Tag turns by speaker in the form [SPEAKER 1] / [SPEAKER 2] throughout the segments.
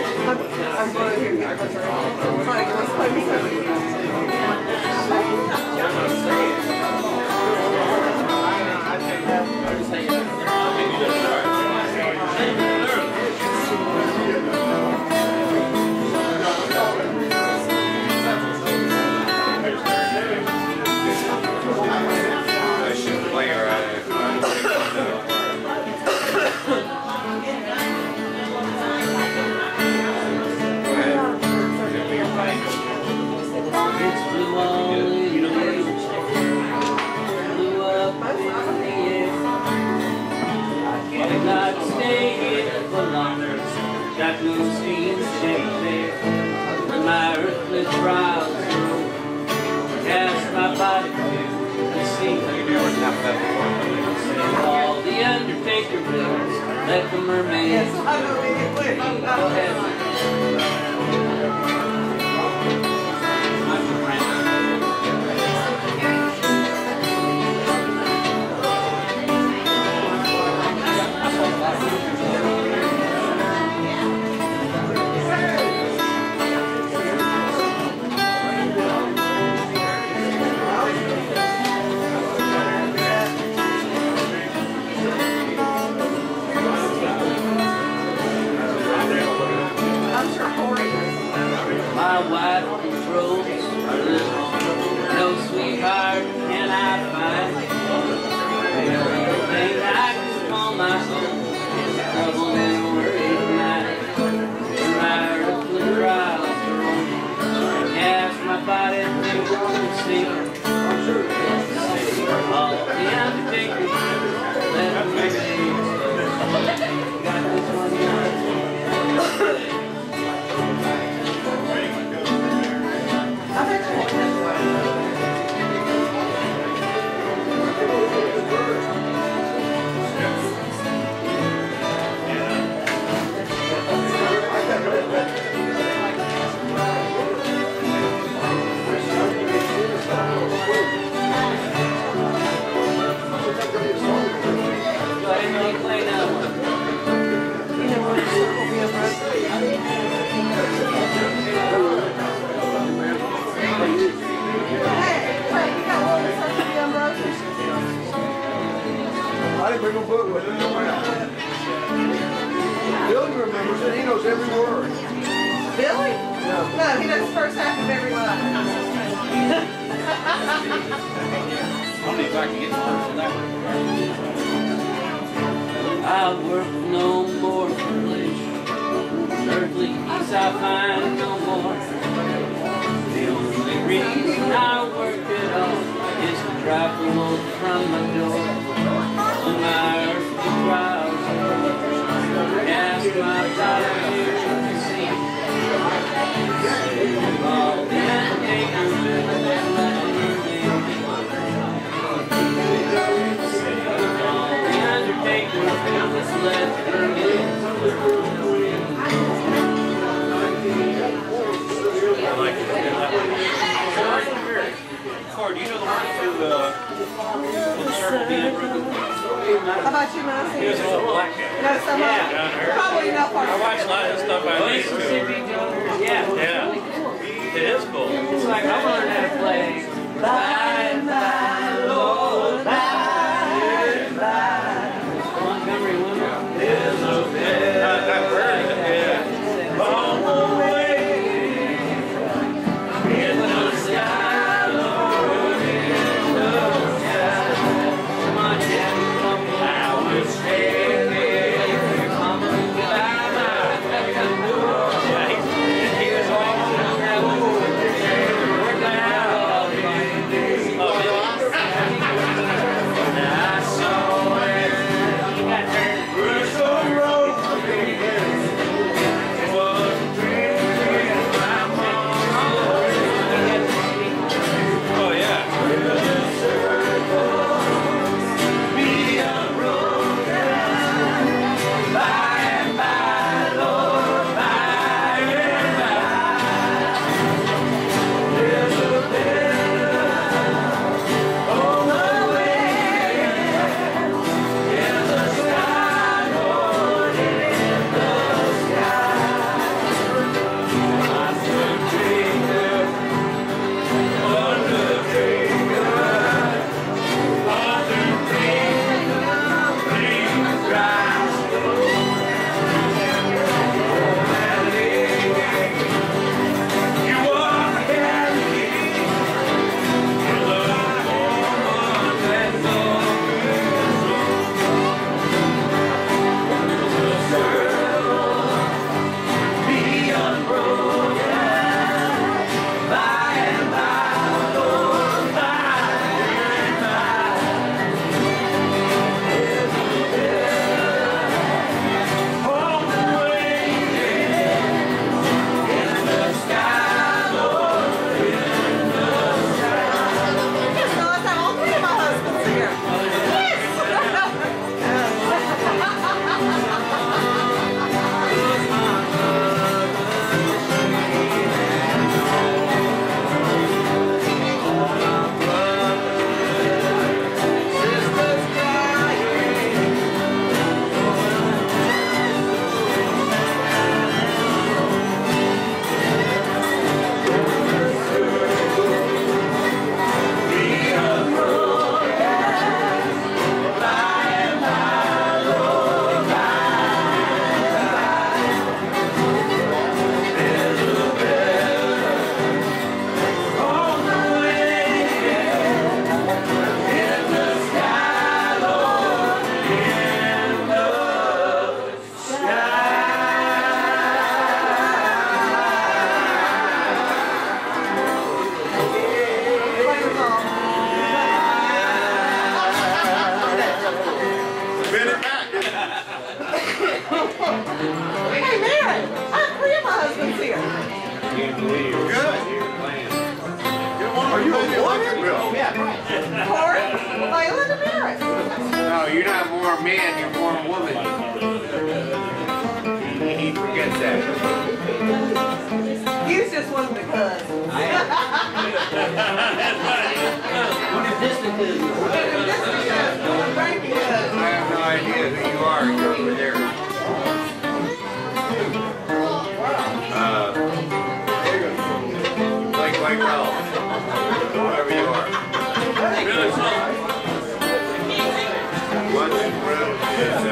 [SPEAKER 1] I'm going to
[SPEAKER 2] cannot stay here for longer. Got no steam shape there. When my earthly trials cast my body to the sea. Save all the undertaker bills. Let the mermaids
[SPEAKER 1] I
[SPEAKER 2] No,
[SPEAKER 3] he knows
[SPEAKER 1] the first half of every line.
[SPEAKER 2] I work no more foolish. Earthly peace I find no more. The only reason I work at all is to drive the wolf from my door. On my earthly trials, cast my body
[SPEAKER 1] How about you, Marcy?
[SPEAKER 4] He was a little black guy.
[SPEAKER 1] You know some
[SPEAKER 4] Down
[SPEAKER 1] of Probably not part
[SPEAKER 4] I
[SPEAKER 1] of
[SPEAKER 4] watched a lot of stuff I need
[SPEAKER 2] Mississippi
[SPEAKER 4] to.
[SPEAKER 2] Yeah.
[SPEAKER 4] Yeah. It is cool.
[SPEAKER 2] It's like good. I'm glad my husband's here. Good.
[SPEAKER 4] Are you a woman? Yeah, right. Corey, Layla Damaris. No, you're not
[SPEAKER 2] more man, you're more woman. He forgets that.
[SPEAKER 4] You just one because. I am.
[SPEAKER 1] what if this
[SPEAKER 4] is?
[SPEAKER 2] What if this is? Yes.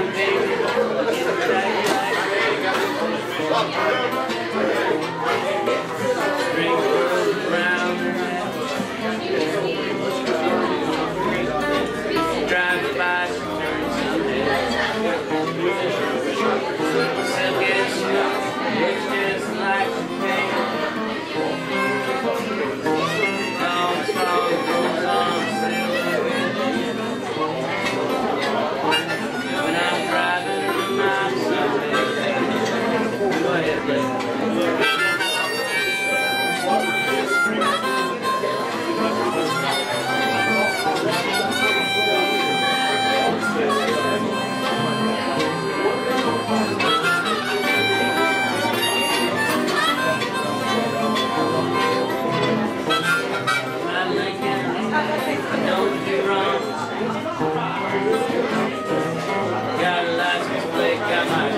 [SPEAKER 2] Thank you. that
[SPEAKER 1] much.